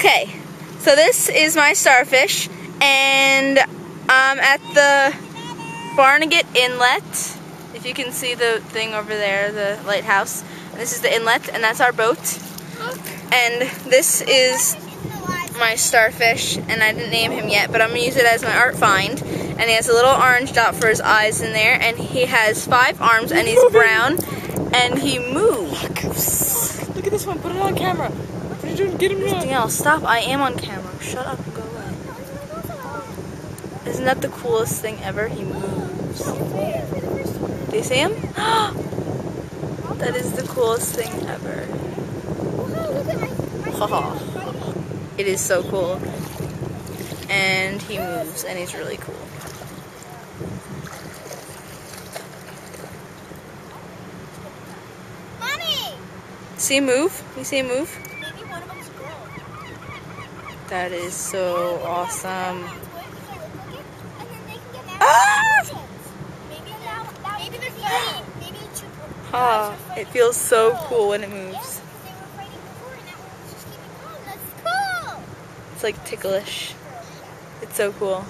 Okay, so this is my starfish, and I'm at the Barnegat Inlet. If you can see the thing over there, the lighthouse. This is the inlet, and that's our boat. And this is my starfish, and I didn't name him yet, but I'm gonna use it as my art find. And he has a little orange dot for his eyes in there, and he has five arms, and he's brown, and he moves. Look at this one. Put it on camera. What are you doing? Get him now. Danielle, stop. I am on camera. Shut up and go away. Isn't that the coolest thing ever? He moves. Do you see him? that is the coolest thing ever. Haha. it is so cool. And he moves, and he's really cool. Mommy! See him move? You see him move? That is so awesome. Ah! Ah, it feels so cool when it moves. It's like ticklish. It's so cool.